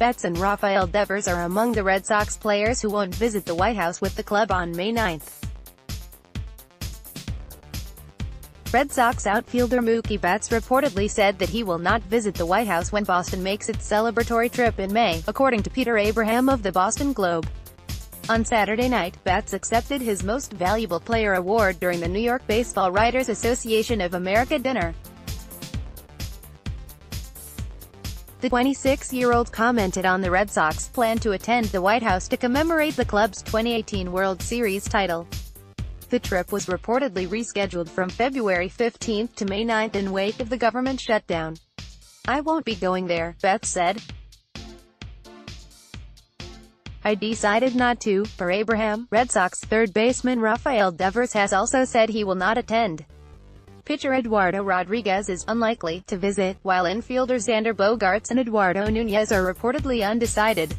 Betts and Rafael Devers are among the Red Sox players who won't visit the White House with the club on May 9. Red Sox outfielder Mookie Betts reportedly said that he will not visit the White House when Boston makes its celebratory trip in May, according to Peter Abraham of the Boston Globe. On Saturday night, Betts accepted his Most Valuable Player award during the New York Baseball Writers Association of America dinner. The 26-year-old commented on the Red Sox plan to attend the White House to commemorate the club's 2018 World Series title. The trip was reportedly rescheduled from February 15 to May 9 in wake of the government shutdown. I won't be going there, Betts said. I decided not to. For Abraham, Red Sox third baseman Rafael Devers has also said he will not attend. Pitcher Eduardo Rodriguez is unlikely to visit, while infielders Xander Bogaerts and Eduardo Nunez are reportedly undecided.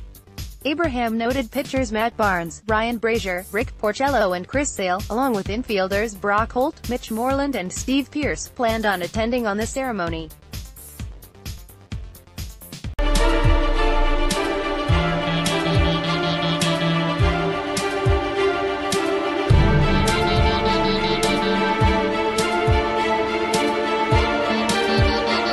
Abraham noted pitchers Matt Barnes, Ryan Brasier, Rick Porcello and Chris Sale, along with infielders Brock Holt, Mitch Moreland and Steve Pearce, planned on attending on the ceremony.